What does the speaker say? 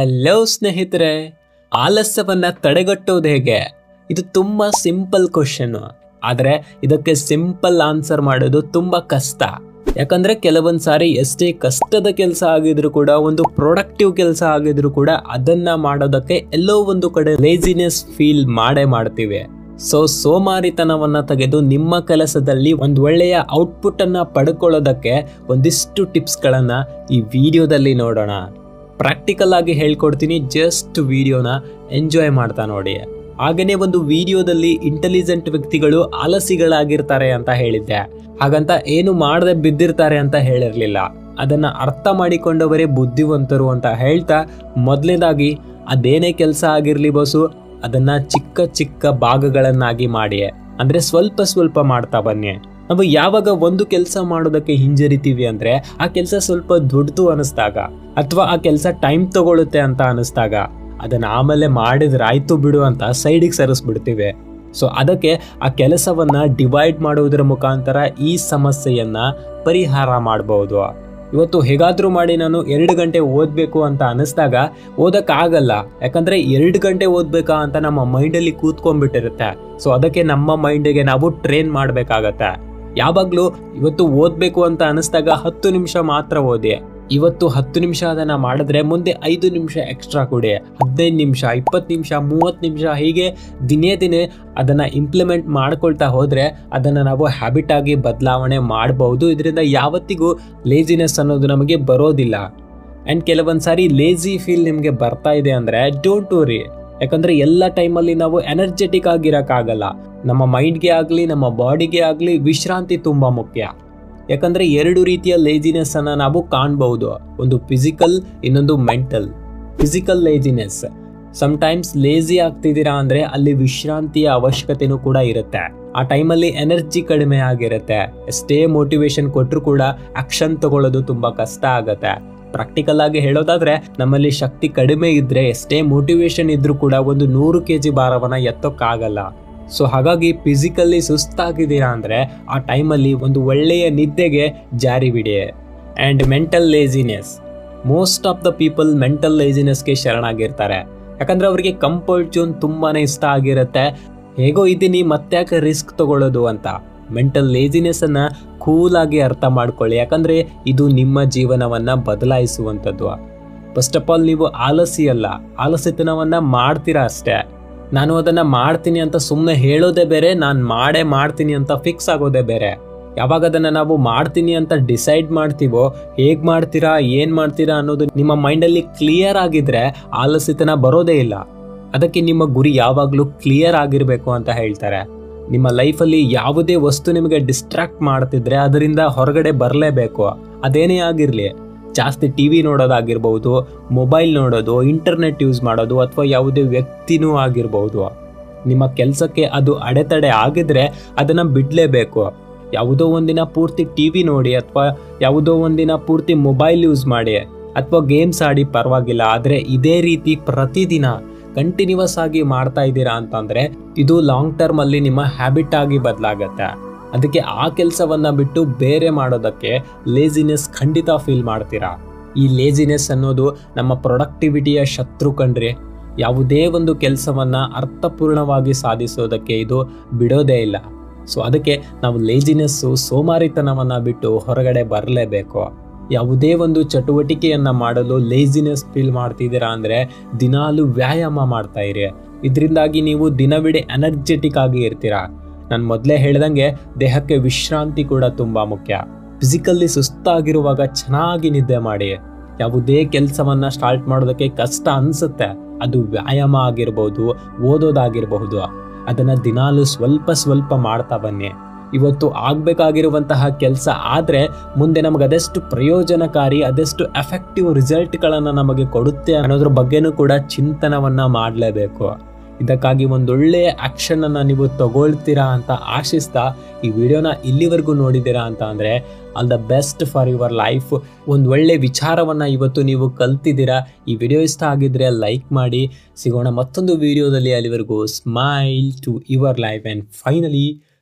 Hello ಸ್ನೇಹಿತರೆ. ಆಲಸ್ಯವನ್ನ ತಡೆಗಟ್ಟೋದು ಹೇಗೆ? ಇದು ತುಂಬಾ ಸಿಂಪಲ್ ಕ್ವಶನ್ ಆದರೆ ಇದಕ್ಕೆ ಸಿಂಪಲ್ ಆನ್ಸರ್ ಮಾಡೋದು ತುಂಬಾ ಕಷ್ಟ. ಯಾಕಂದ್ರೆ ಕೆಲವೊಂದ್ ಸಾರಿ ಎಷ್ಟೇ ಕಷ್ಟದ ಕೆಲಸ ಆಗಿದ್ರು ಕೂಡ, ಒಂದು ಪ್ರೊಡಕ್ಟಿವ್ ಕೆಲಸ ಆಗಿದ್ರು ಕೂಡ, ಅದನ್ನ ಮಾಡೋದಕ್ಕೆ ಎಲ್ಲೋ ಒಂದು ಕಡೆ ಲೇಜಿನೆಸ್ ಫೀಲ್ ಮಾಡೇ ಮಾಡ್ತೀವಿ. ಸೊ ಸೋಮಾರಿತನವನ್ನ ತೆಗೆದು ನಿಮ್ಮ ಕೆಲಸದಲ್ಲಿ ಒಂದು ಒಳ್ಳೆಯ ಔಟ್ಪುಟ್ ಅನ್ನ ಪಡ್ಕೊಳ್ಳೋದಕ್ಕೆ ಒಂದಿಷ್ಟು ಟಿಪ್ಸ್ಗಳನ್ನು ಈ ವಿಡಿಯೋದಲ್ಲಿ ನೋಡೋಣ. ಪ್ರಾಕ್ಟಿಕಲ್ ಆಗಿ ಹೇಳ್ಕೊಡ್ತೀನಿ ಜಸ್ಟ್ ವಿಡಿಯೋನ ಎಂಜಾಯ್ ಮಾಡ್ತಾ ನೋಡಿ. ಹಾಗೇನೆ ಒಂದು ವಿಡಿಯೋದಲ್ಲಿ ಇಂಟೆಲಿಜೆಂಟ್ ವ್ಯಕ್ತಿಗಳು ಆಲಸಿಗಳಾಗಿರ್ತಾರೆ ಅಂತ ಹೇಳಿದ್ದೆ. ಹಾಗಂತ ಏನು ಮಾಡದೆ ಬಿದ್ದಿರ್ತಾರೆ ಅಂತ ಹೇಳಿರಲಿಲ್ಲ. ಅದನ್ನ ಅರ್ಥ ಮಾಡಿಕೊಂಡವರೇ ಬುದ್ಧಿವಂತರು ಅಂತ ಹೇಳ್ತಾ ಮೊದಲನೇದಾಗಿ ಅದೇನೇ ಕೆಲಸ ಆಗಿರಲಿ ಬಸು, ಅದನ್ನ ಚಿಕ್ಕ ಚಿಕ್ಕ ಭಾಗಗಳನ್ನಾಗಿ ಮಾಡಿ. ಅಂದ್ರೆ ಸ್ವಲ್ಪ ಸ್ವಲ್ಪ ಮಾಡ್ತಾ ಬನ್ನಿ. ನಾವು ಯಾವಾಗ ಒಂದು ಕೆಲಸ ಮಾಡೋದಕ್ಕೆ ಹಿಂಜರಿತೀವಿ ಅಂದರೆ ಆ ಕೆಲಸ ಸ್ವಲ್ಪ ದೊಡ್ಡದು ಅನಿಸ್ದಾಗ ಅಥವಾ ಆ ಕೆಲಸ ಟೈಮ್ ತಗೊಳುತ್ತೆ ಅಂತ ಅನಿಸ್ದಾಗ ಅದನ್ನು ಆಮೇಲೆ ಮಾಡಿದ್ರಾಯ್ತು ಬಿಡು ಅಂತ ಸೈಡಿಗೆ ಸರಿಸ್ಬಿಡ್ತೀವಿ. ಸೊ ಅದಕ್ಕೆ ಆ ಕೆಲಸವನ್ನು ಡಿವೈಡ್ ಮಾಡುವುದರ ಮುಖಾಂತರ ಈ ಸಮಸ್ಯೆಯನ್ನು ಪರಿಹಾರ ಮಾಡಬಹುದು ಇವತ್ತು ಹೇಗಾದರೂ ಮಾಡಿ ನಾನು ಎರಡು ಗಂಟೆ ಓದಬೇಕು ಅಂತ ಅನ್ನಿಸ್ದಾಗ ಓದೋಕ್ಕಾಗಲ್ಲ ಯಾಕಂದರೆ ಎರಡು ಗಂಟೆ ಓದಬೇಕಾ ಅಂತ ನಮ್ಮ ಮೈಂಡಲ್ಲಿ ಕೂತ್ಕೊಂಡ್ಬಿಟ್ಟಿರುತ್ತೆ. ಸೊ ಅದಕ್ಕೆ ನಮ್ಮ ಮೈಂಡಿಗೆ ನಾವು ಟ್ರೈನ್ ಮಾಡಬೇಕಾಗತ್ತೆ. ಯಾವಾಗಲೂ ಇವತ್ತು ಓದಬೇಕು ಅಂತ ಅನಿಸ್ದಾಗ ಹತ್ತು ನಿಮಿಷ ಮಾತ್ರ ಓದಿ. ಇವತ್ತು ಹತ್ತು ನಿಮಿಷ ಅದನ್ನ ಮಾಡಿದ್ರೆ ಮುಂದೆ ಐದು ನಿಮಿಷ ಎಕ್ಸ್ಟ್ರಾ ಕೊಡಿ. ಹದಿನೈದು ನಿಮಿಷ, ಇಪ್ಪತ್ತು ನಿಮಿಷ, ಮೂವತ್ತು ನಿಮಿಷ ಹೀಗೆ ದಿನೇ ದಿನೇ ಅದನ್ನ ಇಂಪ್ಲಿಮೆಂಟ್ ಮಾಡ್ಕೊಳ್ತಾ ಹೋದ್ರೆ ಅದನ್ನ ನಾವು ಹ್ಯಾಬಿಟ್ ಆಗಿ ಬದಲಾವಣೆ ಮಾಡಬಹುದು ಇದರಿಂದ ಯಾವತ್ತಿಗೂ ಲೇಜಿನೆಸ್ ಅನ್ನೋದು ನಮಗೆ ಬರೋದಿಲ್ಲ. ಆ್ಯಂಡ್ ಕೆಲವೊಂದು ಸಾರಿ ಲೇಜಿ ಫೀಲ್ ನಿಮಗೆ ಬರ್ತಾ ಇದೆ ಅಂದರೆ ಡೋಂಟ್ ವರಿ ಯಾಕಂದ್ರೆ ಎಲ್ಲ ಟೈಮಲ್ಲಿ ನಾವು ಎನರ್ಜೆಟಿಕ್ ಆಗಿರೋಕ್ಕಾಗಲ್ಲ. ನಮ್ಮ ಮೈಂಡ್ಗೆ ಆಗಲಿ, ನಮ್ಮ ಬಾಡಿಗೆ ಆಗಲಿ ವಿಶ್ರಾಂತಿ ತುಂಬ ಮುಖ್ಯ. ಯಾಕಂದ್ರೆ ಎರಡು ರೀತಿಯ ಲೇಜಿನೆಸ್ ಅನ್ನ ನಾವು ಕಾಣಬಹುದು ಒಂದು ಫಿಸಿಕಲ್ ಇನ್ನೊಂದು mental physical laziness times lazy ಆಗ್ತಿದ್ದೀರಾ ಅಂದ್ರೆ ಅಲ್ಲಿ ವಿಶ್ರಾಂತಿಯ ಅವಶ್ಯಕತೆನೂ ಕೂಡ ಇರುತ್ತೆ. ಆ ಟೈಮಲ್ಲಿ ಎನರ್ಜಿ ಕಡಿಮೆ ಆಗಿರುತ್ತೆ. ಎಷ್ಟೇ ಮೋಟಿವೇಶನ್ ಕೊಟ್ಟರು ಕೂಡ ಆಕ್ಷನ್ ತಗೊಳ್ಳೋದು ತುಂಬಾ ಕಷ್ಟ ಆಗತ್ತೆ. ಪ್ರಾಕ್ಟಿಕಲ್ ಆಗಿ ಹೇಳೋದಾದ್ರೆ, ನಮ್ಮಲ್ಲಿ ಶಕ್ತಿ ಕಡಿಮೆ ಇದ್ರೆ ಎಷ್ಟೇ ಮೋಟಿವೇಶನ್ ಇದ್ರೂ ಕೂಡ ಒಂದು ನೂರು ಕೆ ಜಿ ಭಾರವನ್ನ ಎತ್ತೋಕ್ಕಾಗಲ್ಲ. ಸೊ ಹಾಗಾಗಿ ಫಿಸಿಕಲ್ಲಿ ಸುಸ್ತಾಗಿದ್ದೀರಾ ಅಂದರೆ ಆ ಟೈಮಲ್ಲಿ ಒಂದು ಒಳ್ಳೆಯ ನಿದ್ದೆಗೆ ಜಾರಿ ಬಿಡಿ. And mental laziness most of the people mental ಲೇಜಿನೆಸ್ಗೆ ಶರಣಾಗಿರ್ತಾರೆ. ಯಾಕಂದರೆ ಅವರಿಗೆ ಕಂಫರ್ಟ್ ಜೋನ್ ತುಂಬಾ ಇಷ್ಟ ಆಗಿರುತ್ತೆ. ಹೇಗೋ ಇದ್ದೀನಿ ಮತ್ತೆ ರಿಸ್ಕ್ ತಗೊಳ್ಳೋದು ಅಂತ. ಮೆಂಟಲ್ ಲೇಜಿನೆಸ್ಸನ್ನು ಕೂಲಾಗಿ ಅರ್ಥ ಮಾಡ್ಕೊಳ್ಳಿ. ಯಾಕಂದ್ರೆ ಇದು ನಿಮ್ಮ ಜೀವನವನ್ನ ಬದಲಾಯಿಸುವಂಥದ್ದು. ಫಸ್ಟ್ ಆಫ್ ಆಲ್ ನೀವು ಆಲಸಿ ಅಲ್ಲ. ಆಲಸಿತನವನ್ನು ಮಾಡ್ತೀರಾ ಅಷ್ಟೇ. ನಾನು ಅದನ್ನ ಮಾಡ್ತೀನಿ ಅಂತ ಸುಮ್ಮನೆ ಹೇಳೋದೇ ಬೇರೆ, ನಾನು ಮಾಡೇ ಮಾಡ್ತೀನಿ ಅಂತ ಫಿಕ್ಸ್ ಆಗೋದೇ ಬೇರೆ. ಯಾವಾಗ ಅದನ್ನ ನಾವು ಮಾಡ್ತೀನಿ ಅಂತ ಡಿಸೈಡ್ ಮಾಡ್ತೀವೋ, ಹೇಗೆ ಮಾಡ್ತೀರಾ, ಏನು ಮಾಡ್ತೀರಾ ಅನ್ನೋದು ನಿಮ್ಮ ಮೈಂಡಲ್ಲಿ ಕ್ಲಿಯರ್ ಆಗಿದ್ರೆ ಆಲಸಿತನ ಬರೋದೇ ಇಲ್ಲ. ಅದಕ್ಕೆ ನಿಮ್ಮ ಗುರಿ ಯಾವಾಗಲೂ ಕ್ಲಿಯರ್ ಆಗಿರಬೇಕು ಅಂತ ಹೇಳ್ತಾರೆ. ನಿಮ್ಮ ಲೈಫಲ್ಲಿ ಯಾವುದೇ ವಸ್ತು ನಿಮಗೆ ಡಿಸ್ಟ್ರಾಕ್ಟ್ ಮಾಡ್ತಿದ್ರೆ ಅದರಿಂದ ಹೊರಗಡೆ ಬರಲೇಬೇಕು. ಅದೇನೇ ಆಗಿರಲಿ, ಜಾಸ್ತಿ ಟಿ ವಿ ನೋಡೋದಾಗಿರ್ಬೋದು ಮೊಬೈಲ್ ನೋಡೋದು ಇಂಟರ್ನೆಟ್ ಯೂಸ್ ಮಾಡೋದು, ಅಥವಾ ಯಾವುದೇ ವ್ಯಕ್ತಿನೂ ಆಗಿರ್ಬೋದು. ನಿಮ್ಮ ಕೆಲಸಕ್ಕೆ ಅದು ಅಡೆತಡೆ ಆಗಿದ್ರೆ ಅದನ್ನು ಬಿಡಲೇಬೇಕು. ಯಾವುದೋ ಒಂದಿನ ಪೂರ್ತಿ ಟಿ ವಿ ನೋಡಿ ಅಥವಾ ಯಾವುದೋ ಒಂದಿನ ಪೂರ್ತಿ ಮೊಬೈಲ್ ಯೂಸ್ ಮಾಡಿ, ಅಥವಾ ಗೇಮ್ಸ್ ಆಡಿ ಪರವಾಗಿಲ್ಲ, ಆದರೆ ಇದೇ ರೀತಿ ಪ್ರತಿದಿನ ಕಂಟಿನ್ಯೂಸ್ ಆಗಿ ಮಾಡ್ತಾ ಇದ್ದೀರಾ ಅಂತಂದರೆ ಇದು ಲಾಂಗ್ ಟರ್ಮ್ ಅಲ್ಲಿ ನಿಮ್ಮ ಹ್ಯಾಬಿಟ್ ಆಗಿ ಬದಲಾಗತ್ತೆ. ಅದಕ್ಕೆ ಆ ಕೆಲಸವನ್ನ ಬಿಟ್ಟು ಬೇರೆ ಮಾಡೋದಕ್ಕೆ ಲೇಜಿನೆಸ್ ಖಂಡಿತ ಫೀಲ್ ಮಾಡ್ತೀರಾ? ಈ ಲೇಜಿನೆಸ್ ಅನ್ನೋದು ನಮ್ಮ ಪ್ರೊಡಕ್ಟಿವಿಟಿಯ ಶತ್ರು ಕಣ್ರಿ. ಯಾವುದೇ ಒಂದು ಕೆಲಸವನ್ನ ಅರ್ಥಪೂರ್ಣವಾಗಿ ಸಾಧಿಸೋದಕ್ಕೆ ಇದು ಬಿಡೋದೇ ಇಲ್ಲ. ಸೊ ಅದಕ್ಕೆ ನಾವು ಲೇಜಿನೆಸ್ಸು ಸೋಮಾರಿತನವನ್ನು ಬಿಟ್ಟು ಹೊರಗಡೆ ಬರಲೇಬೇಕು. ಯಾವುದೇ ಒಂದು ಚಟುವಟಿಕೆಯನ್ನು ಮಾಡಲು ಲೇಸಿನೆಸ್ ಫೀಲ್ ಮಾಡ್ತಿದ್ದೀರಾ ಅಂದರೆ ದಿನಾಲು ವ್ಯಾಯಾಮ ಮಾಡ್ತಾ ಇರಿ. ಇದರಿಂದಾಗಿ ನೀವು ದಿನವಿಡೀ ಎನರ್ಜೆಟಿಕ್ ಆಗಿ ಇರ್ತೀರಾ. ನಾನು ಮೊದಲೇ ಹೇಳ್ದಂಗೆ ದೇಹಕ್ಕೆ ವಿಶ್ರಾಂತಿ ಕೂಡ ತುಂಬ ಮುಖ್ಯ. ಫಿಸಿಕಲ್ಲಿ ಸುಸ್ತಾಗಿರುವಾಗ ಚೆನ್ನಾಗಿ ನಿದ್ದೆ ಮಾಡಿ. ಯಾವುದೇ ಕೆಲಸವನ್ನು ಸ್ಟಾರ್ಟ್ ಮಾಡೋದಕ್ಕೆ ಕಷ್ಟ ಅನಿಸುತ್ತೆ. ಅದು ವ್ಯಾಯಾಮ ಆಗಿರ್ಬೋದು, ಓದೋದಾಗಿರಬಹುದು. ಅದನ್ನು ದಿನಾಲು ಸ್ವಲ್ಪ ಸ್ವಲ್ಪ ಮಾಡ್ತಾ ಬನ್ನಿ. ಇವತ್ತು ಆಗಬೇಕಾಗಿರುವಂತಹ ಕೆಲಸ ಆದರೆ ಮುಂದೆ ನಮಗೆ ಅದೆಷ್ಟು ಪ್ರಯೋಜನಕಾರಿ, ಅದೆಷ್ಟು ಎಫೆಕ್ಟಿವ್ ರಿಸಲ್ಟ್ಗಳನ್ನು ನಮಗೆ ಕೊಡುತ್ತೆ ಅನ್ನೋದ್ರ ಬಗ್ಗೆನೂ ಕೂಡ ಚಿಂತನವನ್ನು ಮಾಡಲೇಬೇಕು. ಇದಕ್ಕಾಗಿ ಒಂದೊಳ್ಳೆಯ ಆ್ಯಕ್ಷನನ್ನು ನೀವು ತಗೊಳ್ತೀರಾ ಅಂತ ಆಶಿಸ್ತಾ ಈ ವಿಡಿಯೋನ ಇಲ್ಲಿವರೆಗೂ ನೋಡಿದ್ದೀರಾ ಅಂತ ಅಂದರೆ all the best for your life ಒಂದು ಒಳ್ಳೆ ವಿಚಾರವನ್ನು ಇವತ್ತು ನೀವು ಕಲ್ತಿದ್ದೀರಾ, ಈ ವಿಡಿಯೋ ಇಷ್ಟ ಆಗಿದ್ದರೆ ಲೈಕ್ ಮಾಡಿ. ಸಿಗೋಣ ಮತ್ತೊಂದು ವಿಡಿಯೋದಲ್ಲಿ ಅಲ್ಲಿವರೆಗೂ smile to your life and finally